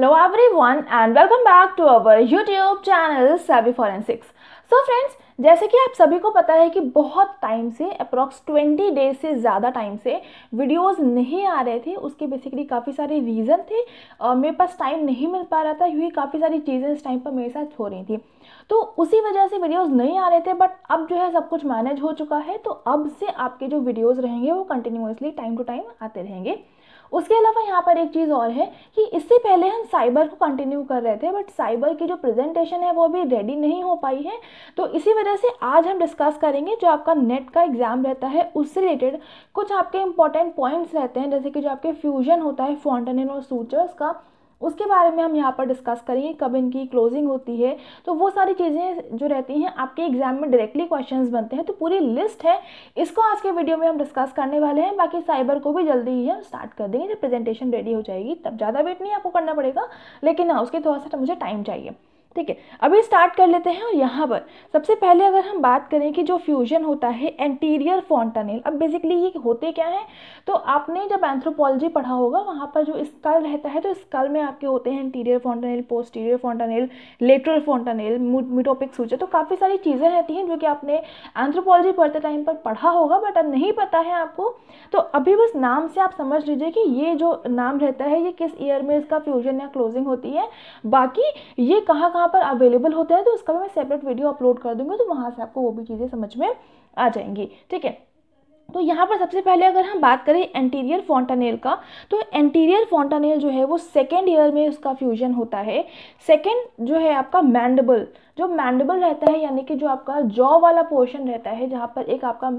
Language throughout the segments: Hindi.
Hello everyone and welcome back to our YouTube channel Savvy Forensics. So friends, जैसे कि आप सभी को पता है कि बहुत टाइम से अप्रॉक्स 20 डेज़ से ज़्यादा टाइम से वीडियोस नहीं आ रहे थे उसके बेसिकली काफ़ी सारे रीज़न थे। और मेरे पास टाइम नहीं मिल पा रहा था क्योंकि काफ़ी सारी चीज़ें इस टाइम पर मेरे साथ हो रही थी। तो उसी वजह से वीडियोस नहीं आ रहे थे बट अब जो है सब कुछ मैनेज हो चुका है तो अब से आपके जो वीडियोज़ रहेंगे वो कंटिन्यूसली टाइम टू टाइम आते रहेंगे। उसके अलावा यहाँ पर एक चीज़ और है कि इससे पहले हम साइबर को कंटिन्यू कर रहे थे बट साइबर की जो प्रेजेंटेशन है वो अभी रेडी नहीं हो पाई है। तो इसी वजह से आज हम डिस्कस करेंगे जो आपका नेट का एग्ज़ाम रहता है, उससे रिलेटेड कुछ आपके इंपॉर्टेंट पॉइंट्स रहते हैं, जैसे कि जो आपके फ्यूजन होता है फॉन्टेन और सूचर्स का। उसके बारे में हम यहाँ पर डिस्कस करेंगे, कब इनकी क्लोजिंग होती है। तो वो सारी चीज़ें जो रहती हैं, आपके एग्ज़ाम में डायरेक्टली क्वेश्चंस बनते हैं तो पूरी लिस्ट है। इसको आज के वीडियो में हम डिस्कस करने वाले हैं। बाकी साइबर को भी जल्दी ही हम स्टार्ट कर देंगे, जब प्रेजेंटेशन रेडी हो जाएगी, तब ज़्यादा वेट नहीं आपको करना पड़ेगा। लेकिन हाँ उसके थोड़ा सा मुझे टाइम चाहिए। ठीक है अभी स्टार्ट कर लेते हैं और यहाँ पर। सबसे पहले अगर हम बात करें कि जो फ्यूजन होता है एंटीरियर फॉन्टानेल अब बेसिकली ये होते क्या हैं? तो आपने जब एंथ्रोपोलॉजी पढ़ा होगा, वहाँ पर जो स्कल रहता है तो स्कल में आपके होते हैं anterior fontanelle posterior fontanelle lateral fontanelle metopic suture तो काफ़ी सारी चीज़ें रहती हैं जो कि आपने एंथ्रोपोलॉजी पढ़ते टाइम पर पढ़ा होगा बट अब नहीं पता है आपको। तो अभी बस नाम से आप समझ लीजिए कि ये जो नाम रहता है, ये किस ईयर में इसका फ्यूजन या क्लोजिंग होती है। बाकी ये कहाँ कहाँ पर अवेलेबल होता है तो उसका भी मैं सेपरेट वीडियो अपलोड कर दूँगी तो वहाँ से आपको वो भी चीज़ें समझ में आ जाएँगी, ठीक है? तो यहाँ पर सबसे पहले अगर हम बात करें एंटीरियर फॉन्टानेल का तो एंटीरियर फॉन्टानेल जो है, वो सेकेंड ईयर में उसका फ्यूजन होता है। सेकेंड जो है आपका मैंडबल जो मैंडबल रहता है, यानी कि जो आपका जॉ वाला पोर्शन रहता है, जहाँ पर एक आपका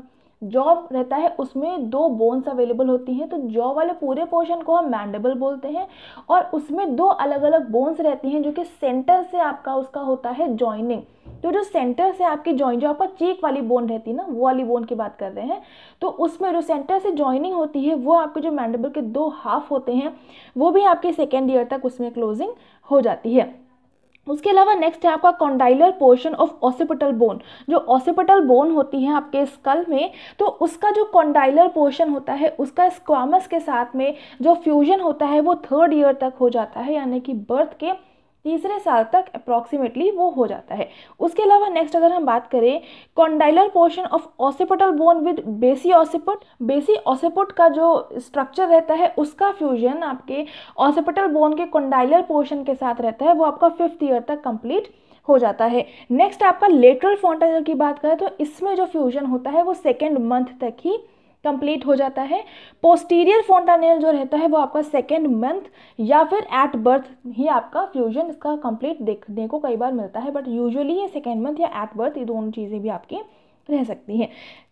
जॉ रहता है, उसमें दो बोन्स अवेलेबल होती हैं तो जॉ वाले पूरे पोर्शन को हम मैंडेबल बोलते हैं और उसमें दो अलग अलग बोन्स रहती हैं, जो कि सेंटर से आपका उसका होता है जॉइनिंग तो जो सेंटर से आपकी जॉइन जो आपका चीक वाली बोन रहती है ना, वो वाली बोन की बात कर रहे हैं तो उसमें जो सेंटर से जॉइनिंग होती है, वो आपके जो मैंडेबल के दो हाफ़ होते हैं, वो भी आपके सेकेंड ईयर तक उसमें क्लोजिंग हो जाती है. उसके अलावा नेक्स्ट है आपका condylar portion of occipital bone जो ऑसिपिटल बोन होती है आपके स्कल में तो उसका जो कॉन्डाइलर पोर्शन होता है, उसका स्क्वामस के साथ में जो फ्यूजन होता है, वो थर्ड ईयर तक हो जाता है, यानी कि बर्थ के तीसरे साल तक अप्रॉक्सीमेटली वो हो जाता है। उसके अलावा नेक्स्ट अगर हम बात करें condylar portion of occipital bone with basi occiput basi ऑसिपट का जो स्ट्रक्चर रहता है, उसका फ्यूजन आपके ऑसिपटल बोन के कॉन्डाइलर पोर्शन के साथ रहता है, वो आपका फिफ्थ ईयर तक कंप्लीट हो जाता है। नेक्स्ट आपका लेटरल फॉन्टाइलर की बात करें तो इसमें जो फ्यूजन होता है, वो सेकेंड मंथ तक ही कंप्लीट हो जाता है। पोस्टीरियर फोंटानेल जो रहता है वो आपका सेकेंड मंथ या फिर एट बर्थ ही आपका फ्यूजन इसका कंप्लीट देखने को कई बार मिलता है बट यूजुअली ये सेकेंड मंथ या एट बर्थ ये दोनों चीज़ें भी आपकी रह सकती हैं।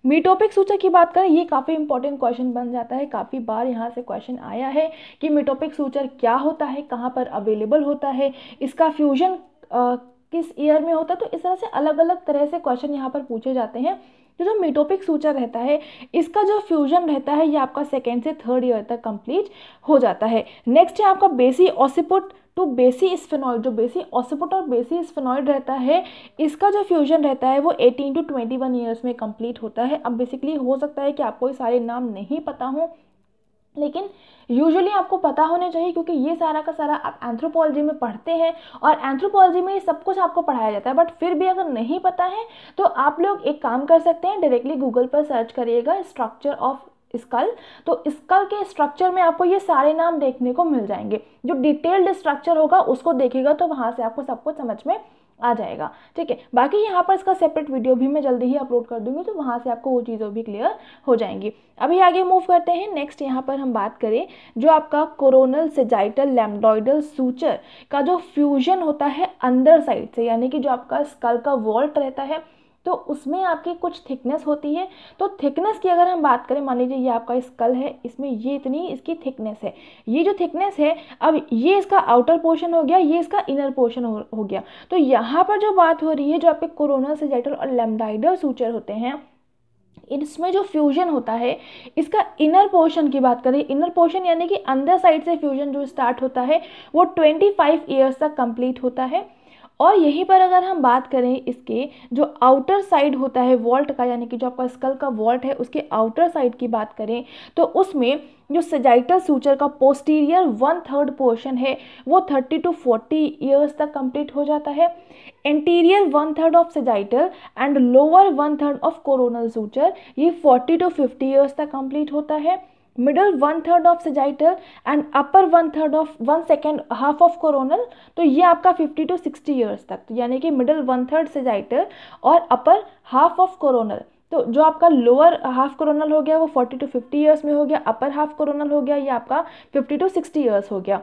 मीटोपिक सूचक की बात करें, ये काफ़ी इंपॉर्टेंट क्वेश्चन बन जाता है। काफ़ी बार यहाँ से क्वेश्चन आया है कि मीटोपिक सूचर क्या होता है, कहाँ पर अवेलेबल होता है, इसका फ्यूजन किस ईयर में होता है तो इस तरह से अलग अलग तरह से क्वेश्चन यहाँ पर पूछे जाते हैं। तो जो मेटोपिक सूचर रहता है, इसका जो फ्यूजन रहता है, ये आपका सेकेंड से थर्ड ईयर तक कंप्लीट हो जाता है। नेक्स्ट है आपका बेसी ऑसिपुट टू बेसी स्फेनॉइड जो बेसी ऑसिपोट और बेसी स्फेनॉइड रहता है, इसका जो फ्यूजन रहता है, वो 18 टू 21 ईयर्स में कंप्लीट होता है। अब बेसिकली हो सकता है कि आपको ये सारे नाम नहीं पता हो लेकिन यूजुअली आपको पता होना चाहिए क्योंकि ये सारा का सारा आप एंथ्रोपोलॉजी में पढ़ते हैं और एंथ्रोपोलॉजी में ये सब कुछ आपको पढ़ाया जाता है। बट फिर भी अगर नहीं पता है तो आप लोग एक काम कर सकते हैं डायरेक्टली गूगल पर सर्च करिएगा स्ट्रक्चर ऑफ़ स्कल तो स्कल के स्ट्रक्चर में आपको ये सारे नाम देखने को मिल जाएँगे। जो डिटेल्ड स्ट्रक्चर होगा, उसको देखेगा तो वहाँ से आपको सब कुछ समझ में आ जाएगा। ठीक है? बाकी यहाँ पर इसका सेपरेट वीडियो भी मैं जल्दी ही अपलोड कर दूँगी तो वहाँ से आपको वो चीज़ें भी क्लियर हो जाएँगी। अभी आगे मूव करते हैं। नेक्स्ट यहाँ पर हम बात करें जो आपका कोरोनल सेजाइटल लैमडोइडल सूचर का जो फ्यूजन होता है अंदर साइड से, यानी कि जो आपका स्कल का वॉल्ट रहता है तो उसमें आपकी कुछ थिकनेस होती है। तो थिकनेस की अगर हम बात करें मान लीजिए ये आपका स्कल है इसमें ये इतनी इसकी थिकनेस है। ये जो थिकनेस है अब ये इसका आउटर पोर्शन हो गया ये इसका इनर पोर्शन हो, हो गया। तो यहाँ पर जो बात हो रही है जो आपके कोरोना सेजाइटल और लेमडाइडल सूचर होते हैं इसमें जो फ्यूजन होता है इसका इनर पोर्शन की बात करें इनर पोर्शन यानी कि अंदर साइड से फ्यूजन जो स्टार्ट होता है वो 25 ईयर्स तक कंप्लीट होता है। और यहीं पर अगर हम बात करें इसके जो आउटर साइड होता है वॉल्ट का, यानी कि जो आपका स्कल का वॉल्ट है, उसके आउटर साइड की बात करें तो उसमें जो सजाइटल सूचर का पोस्टीरियर वन थर्ड पोर्शन है, वो थर्टी टू फोर्टी ईयर्स तक कंप्लीट हो जाता है। Anterior one third of sagittal and lower one third of coronal suture ये फोर्टी टू फिफ्टी ईयर्स तक कंप्लीट होता है। Middle one third of sagittal and upper one third of one second half of coronal तो ये आपका फिफ्टी टू सिक्सटी ईयर्स तक तो यानी कि मिडल वन थर्ड सजाइटल और अपर हाफ़ ऑफ़ कोरोनल तो जो आपका लोअर हाफ़ कोरोनल हो गया, वो फोर्टी टू फिफ्टी ईयर्स में हो गया अपर हाफ़ कोरोनल हो गया, ये आपका फिफ्टी टू सिक्सटी ईयर्स हो गया।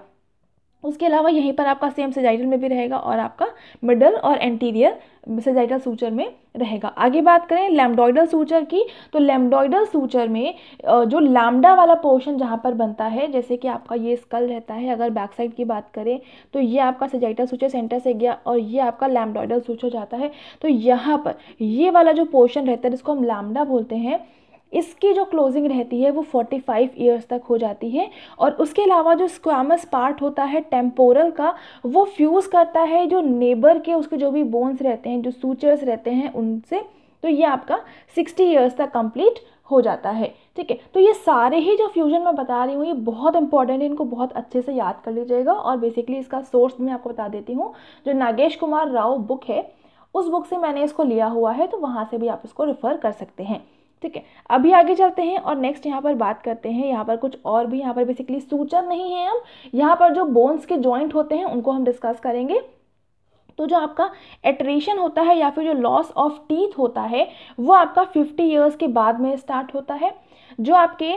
उसके अलावा यहीं पर आपका सेम सेजाइटल में भी रहेगा और आपका मिडल और एंटीरियर सेजाइटल सूचर में रहेगा। आगे बात करें लैमडोइडल सूचर की तो लैमडोइडल सूचर में जो लैमडा वाला पोर्शन जहाँ पर बनता है, जैसे कि आपका ये स्कल रहता है, अगर बैक साइड की बात करें तो ये आपका सेजाइटल सूचर सेंटर से गया और ये आपका लैमडोइडल सूचर जाता है। तो यहाँ पर ये वाला जो पोर्शन रहता है, जिसको हम लैमडा बोलते हैं इसकी जो क्लोजिंग रहती है वो 45 ईयर्स तक हो जाती है और उसके अलावा जो स्क्वामस पार्ट होता है टेम्पोरल का, वो फ्यूज़ करता है जो नेबर के, उसके जो भी बोन्स रहते हैं, जो सूचर्स रहते हैं उनसे तो ये आपका 60 ईयर्स तक कंप्लीट हो जाता है, ठीक है? तो ये सारे ही जो फ्यूजन मैं बता रही हूँ, ये बहुत इंपॉर्टेंट है, इनको बहुत अच्छे से याद कर लीजिएगा और बेसिकली इसका सोर्स मैं आपको बता देती हूँ, जो नागेश कुमार राव बुक है, उस बुक से मैंने इसको लिया हुआ है तो वहाँ से भी आप इसको रेफ़र कर सकते हैं। ठीक है, अभी आगे चलते हैं और नेक्स्ट यहाँ पर बात करते हैं, यहाँ पर कुछ और भी, यहाँ पर बेसिकली सूचन नहीं है हम यहाँ पर जो बोन्स के जॉइंट होते हैं, उनको हम डिस्कस करेंगे। तो जो आपका एट्रेशन होता है या फिर जो लॉस ऑफ़ टीथ होता है, वो आपका फिफ्टी ईयर्स के बाद में स्टार्ट होता है। जो आपके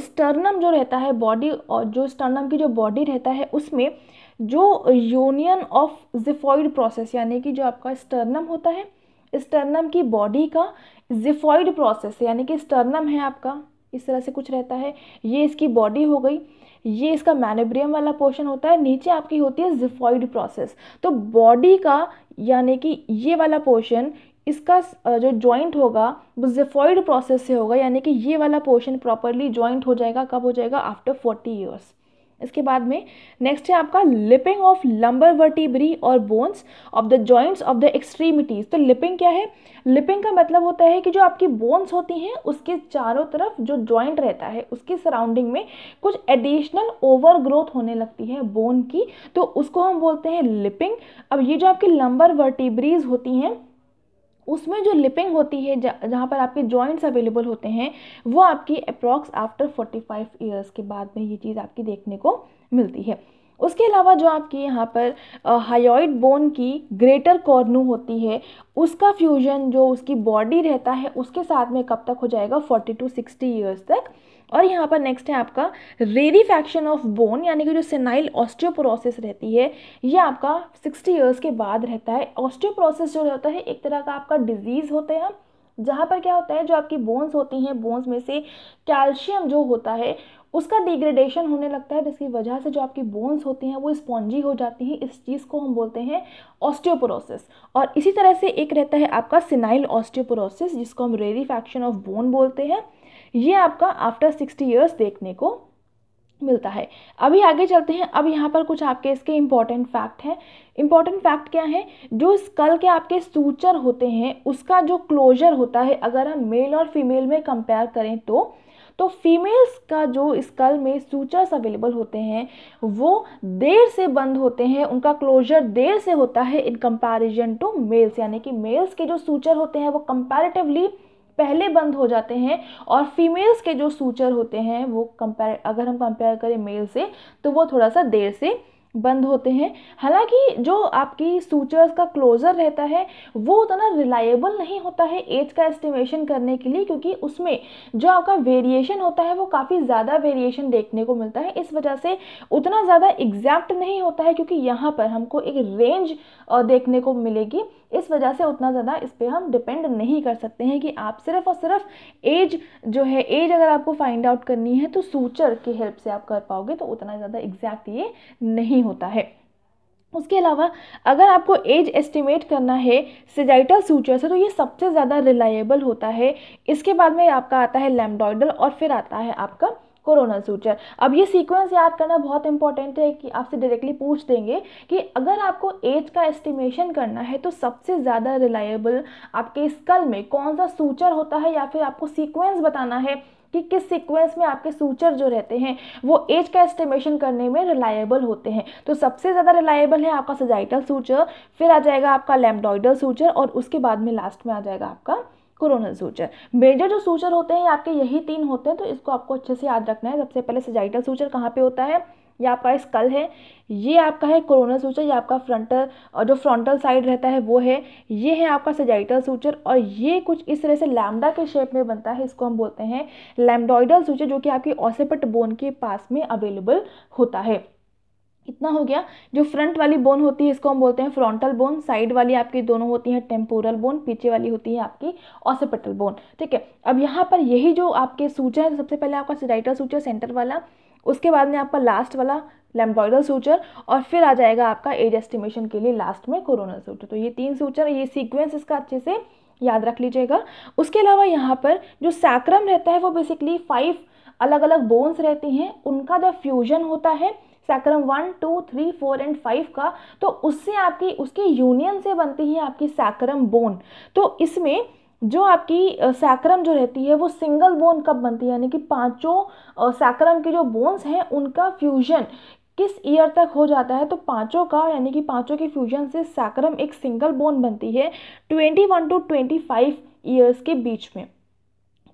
स्टर्नम जो रहता है बॉडी और जो स्टर्नम की जो बॉडी रहता है, उसमें जो यूनियन ऑफ़ जिफॉइड प्रोसेस यानी कि जो आपका स्टर्नम होता है स्टर्नम की बॉडी का जिफॉइड प्रोसेस यानी कि स्टर्नम है आपका, इस तरह से कुछ रहता है। ये इसकी बॉडी हो गई, ये इसका मैनेब्रियम वाला पोर्शन होता है, नीचे आपकी होती है जिफॉइड प्रोसेस तो बॉडी का, यानी कि ये वाला पोर्शन इसका जो जॉइंट होगा, वो जिफॉइड प्रोसेस से होगा, यानी कि ये वाला पोर्शन प्रॉपरली जॉइंट हो जाएगा, कब हो जाएगा? आफ्टर फोर्टी ईयर्स इसके बाद में नेक्स्ट है आपका लिपिंग ऑफ़ लंबर वर्टिब्री और bones of the joints of the extremities तो लिपिंग क्या है? लिपिंग का मतलब होता है कि जो आपकी बोन्स होती हैं, उसके चारों तरफ़ जो जॉइंट रहता है, उसकी सराउंडिंग में कुछ एडिशनल ओवर ग्रोथ होने लगती है बोन की। तो उसको हम बोलते हैं लिपिंग। अब ये जो आपकी लंबर वर्टिब्रीज होती हैं उसमें जो लिपिंग होती है जहाँ पर आपके जॉइंट्स अवेलेबल होते हैं, वो आपकी approx after forty five years के बाद में ये चीज़ आपकी देखने को मिलती है। उसके अलावा जो आपकी यहाँ पर हायोइड बोन की ग्रेटर कॉर्नू होती है, उसका फ्यूजन जो उसकी बॉडी रहता है, उसके साथ में कब तक हो जाएगा? फोर्टी टू सिक्सटी ईयर्स तक। और यहाँ पर नेक्स्ट है आपका रेरीफैक्शन ऑफ़ बोन यानी कि जो सेनाइल ऑस्टियोपोरोसिस रहती है, ये आपका 60 इयर्स के बाद रहता है। ऑस्टियोपोरोसिस जो होता है, एक तरह का आपका डिज़ीज़ होते हैं। जहाँ पर क्या होता है, जो आपकी बोन्स होती हैं बोन्स में से कैल्शियम जो होता है उसका डिग्रेडेशन होने लगता है, जिसकी वजह से जो आपकी बोन्स होती हैं, वो स्पॉन्जी हो जाती हैं। इस चीज़ को हम बोलते हैं ऑस्टियोपोरोसिस और इसी तरह से एक रहता है आपका सिनाइल ऑस्टियोपोरोसिस जिसको हम रेरीफैक्शन ऑफ़ बोन बोलते हैं। ये आपका आफ्टर सिक्सटी ईयर्स देखने को मिलता है। अभी आगे चलते हैं। अब यहाँ पर कुछ आपके इसके इंपॉर्टेंट फैक्ट हैं। इंपॉर्टेंट फैक्ट क्या है? जो स्कल के आपके सूचर होते हैं, उसका जो क्लोजर होता है, अगर हम मेल और फीमेल में कंपेयर करें तो तो फीमेल्स का जो स्कल में सूचर्स अवेलेबल होते हैं, वो देर से बंद होते हैं, उनका क्लोजर देर से होता है इन कंपैरिजन टू मेल्स यानी कि मेल्स के जो सूचर होते हैं, वो कंपैरेटिवली पहले बंद हो जाते हैं और फीमेल्स के जो सूचर होते हैं, वो कंपेयर अगर हम कंपेयर करें मेल से तो वो थोड़ा सा देर से बंद होते हैं। हालाँकि जो आपकी सूचर्स का क्लोज़र रहता है, वो उतना रिलायबल नहीं होता है एज का एस्टिमेशन करने के लिए, क्योंकि उसमें जो आपका वेरिएशन होता है, वो काफ़ी ज़्यादा वेरिएशन देखने को मिलता है। इस वजह से उतना ज़्यादा एग्जैक्ट नहीं होता है, क्योंकि यहाँ पर हमको एक रेंज देखने को मिलेगी। इस वजह से उतना ज़्यादा इस पर हम डिपेंड नहीं कर सकते हैं कि आप सिर्फ़ और सिर्फ़ एज जो है एज अगर आपको फाइंड आउट करनी है तो सूचर की हेल्प से आप कर पाओगे तो उतना ज़्यादा एग्जैक्ट ये नहीं होता है। उसके अलावा, अगर आपको एज एस्टिमेट करना है सिजाइटल सूचर से तो ये सबसे ज़्यादा रिलायबल होता है। इसके बाद में आपका आता है लैमडॉइडल और फिर आता है आपका कोरोनल सूचर अब ये सीक्वेंस याद करना बहुत इंपॉर्टेंट है कि आपसे डायरेक्टली पूछ देंगे कि अगर आपको एज का एस्टिमेशन करना है तो सबसे ज़्यादा रिलायबल आपके स्कल में कौन सा सूचर होता है या फिर आपको सीक्वेंस बताना है कि किस सीक्वेंस में आपके सूचर जो रहते हैं, वो एज का एस्टिमेशन करने में रिलायबल होते हैं। तो सबसे ज़्यादा रिलायबल है आपका सजाइटल सूचर फिर आ जाएगा आपका लैम्डोइडल सूचर और उसके बाद में लास्ट में आ जाएगा आपका कोरोनल सूचर मेजर जो सूचर होते हैं आपके यही तीन होते हैं तो इसको आपको अच्छे से याद रखना है। सबसे पहले सजाइटल सूचर कहाँ पे होता है? ये आपका स्कल है। ये आपका है कोरोनल सूचर ये आपका फ्रंटल और जो फ्रंटल साइड रहता है वो है। ये है आपका सजाइटल सूचर और ये कुछ इस तरह से लैमडा के शेप में बनता है, इसको हम बोलते हैं लैमडोइडल सूचर जो कि आपकी ऑसेपट बोन के पास में अवेलेबल होता है। इतना हो गया। जो फ्रंट वाली बोन होती है, इसको हम बोलते हैं फ्रंटल बोन साइड वाली आपकी दोनों होती हैं टेम्पोरल बोन पीछे वाली होती है आपकी ऑसिपिटल बोन ठीक है? अब यहाँ पर यही जो आपके सूचर है, सबसे पहले आपका सिडाइटल सूचर सेंटर वाला, उसके बाद में आपका लास्ट वाला लेम्बॉइडल सूचर और फिर आ जाएगा आपका एज एस्टिमेशन के लिए लास्ट में कोरोनल सूचर तो ये तीन सूचर ये सीक्वेंस इसका अच्छे से याद रख लीजिएगा। उसके अलावा यहाँ पर जो सैक्रम रहता है, वो बेसिकली फाइव अलग अलग बोन्स रहती हैं, उनका जब फ्यूजन होता है sacrum one two three four and five का तो उससे आपकी, उसके यूनियन से बनती है आपकी सैक्रम बोन तो इसमें जो आपकी सैक्रम जो रहती है, वो सिंगल बोन कब बनती है? यानी कि पाँचों सैक्रम की जो बोन्स हैं, उनका फ्यूजन किस ईयर तक हो जाता है? तो पाँचों का, यानी कि पाँचों के फ्यूजन से सैक्रम एक सिंगल बोन बनती है twenty one to twenty five years के बीच में।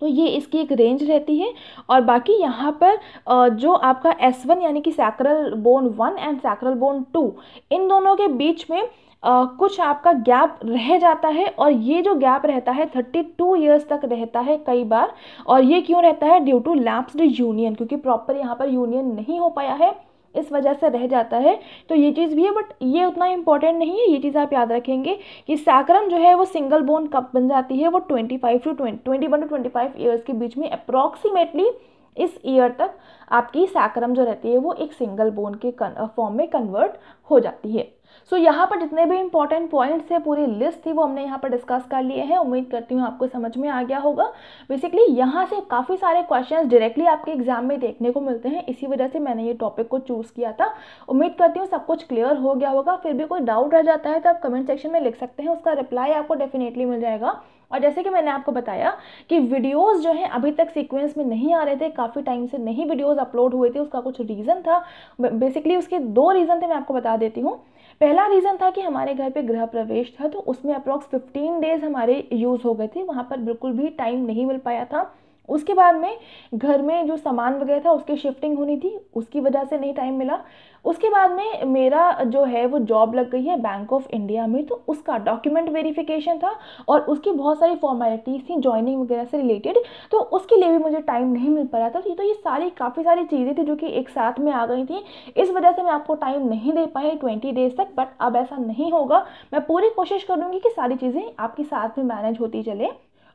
तो ये इसकी एक रेंज रहती है। और बाकी यहाँ पर जो आपका एस वन यानी कि sacral bone one and sacral bone two इन दोनों के बीच में Uh, कुछ आपका गैप रह जाता है। और ये जो गैप रहता है थर्टी टू ईयर्स तक रहता है कई बार। और ये क्यों रहता है? ड्यू टू लैप्सड यूनियन क्योंकि प्रॉपर यहाँ पर यूनियन नहीं हो पाया है। इस वजह से रह जाता है। तो ये चीज़ भी है बट ये उतना इंपॉर्टेंट नहीं है। ये चीज़ आप याद रखेंगे कि सैक्रम जो है, वो सिंगल बोन कब बन जाती है? वो twenty five to twenty one to twenty five years के बीच में अप्रॉक्सीमेटली इस ईयर तक आपकी सैक्रम जो रहती है, वो एक सिंगल बोन के फॉर्म में कन्वर्ट हो जाती है। सो so, यहाँ पर जितने भी इंपॉर्टेंट पॉइंट्स है पूरी लिस्ट थी वो हमने यहाँ पर डिस्कस कर लिए हैं। उम्मीद करती हूँ आपको समझ में आ गया होगा। बेसिकली यहाँ से काफ़ी सारे क्वेश्चन डायरेक्टली आपके एग्ज़ाम में देखने को मिलते हैं। इसी वजह से मैंने ये टॉपिक को चूज़ किया था। उम्मीद करती हूँ सब कुछ क्लियर हो गया होगा। फिर भी कोई डाउट रह जाता है तो आप कमेंट सेक्शन में लिख सकते हैं। उसका रिप्लाई आपको डेफिनेटली मिल जाएगा। और जैसे कि मैंने आपको बताया कि वीडियोस जो हैं अभी तक सीक्वेंस में नहीं आ रहे थे। काफ़ी टाइम से नहीं वीडियोस अपलोड हुए थे। उसका कुछ रीज़न था। बेसिकली उसके दो रीज़न थे मैं आपको बता देती हूँ। पहला रीज़न था कि हमारे घर पे गृह प्रवेश था तो उसमें अप्रॉक्स फिफ्टीन डेज़ हमारे यूज़ हो गए थे, वहाँ पर बिल्कुल भी टाइम नहीं मिल पाया था। उसके बाद में घर में जो सामान वगैरह था, उसकी शिफ्टिंग होनी थी, उसकी वजह से नहीं टाइम मिला। उसके बाद में मेरा जो है, वो जॉब लग गई है बैंक ऑफ़ इंडिया में तो उसका डॉक्यूमेंट वेरिफिकेशन था और उसकी बहुत सारी फॉर्मेलिटीज़ थी ज्वाइनिंग वगैरह से रिलेटेड तो उसके लिए भी मुझे टाइम नहीं मिल पा रहा था। तो ये सारी, काफ़ी सारी चीज़ें थी जो कि एक साथ में आ गई थी। इस वजह से मैं आपको टाइम नहीं दे पाई ट्वेंटी डेज़ तक बट अब ऐसा नहीं होगा। मैं पूरी कोशिश करूँगी कि सारी चीज़ें आपके साथ में मैनेज होती चले।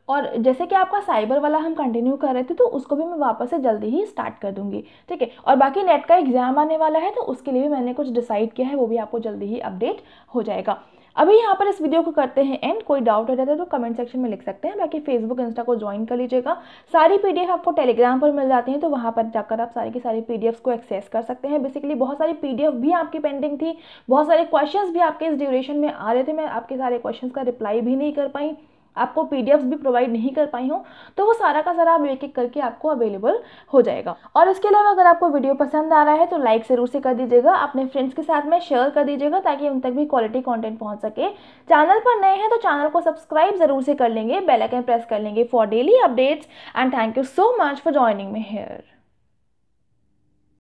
और जैसे कि आपका साइबर वाला हम कंटिन्यू कर रहे थे तो उसको भी मैं वापस से जल्दी ही स्टार्ट कर दूँगी, ठीक है? और बाकी नेट का एग्ज़ाम आने वाला है तो उसके लिए भी मैंने कुछ डिसाइड किया है, वो भी आपको जल्दी ही अपडेट हो जाएगा। अभी यहाँ पर इस वीडियो को करते हैं एंड कोई डाउट हो जाता है तो कमेंट सेक्शन में लिख सकते हैं। बाकी फेसबुक इंस्टा को ज्वाइन कर लीजिएगा। सारी पीडीएफ आपको टेलीग्राम पर मिल जाती हैं तो वहाँ पर जाकर आप सारी की सारी पीडीएफ को एक्सेस कर सकते हैं। बेसिकली बहुत सारी पीडीएफ भी आपकी पेंडिंग थी, बहुत सारे क्वेश्चन भी आपके इस ड्यूरेशन में आ रहे थे, मैं आपके सारे क्वेश्चन का रिप्लाई भी नहीं कर पाई। आपको पीडीएफ भी प्रोवाइड नहीं कर पाई हूँ तो वो सारा का सारा आप एक एक करके आपको अवेलेबल हो जाएगा। और इसके अलावा अगर आपको वीडियो पसंद आ रहा है तो लाइक ज़रूर से कर दीजिएगा, अपने फ्रेंड्स के साथ में शेयर कर दीजिएगा, ताकि उन तक भी क्वालिटी कॉन्टेंट पहुँच सके। चैनल पर नए हैं तो चैनल को सब्सक्राइब ज़रूर से कर लेंगे बेलाइकन प्रेस कर लेंगे for daily updates and thank you so much for joining me here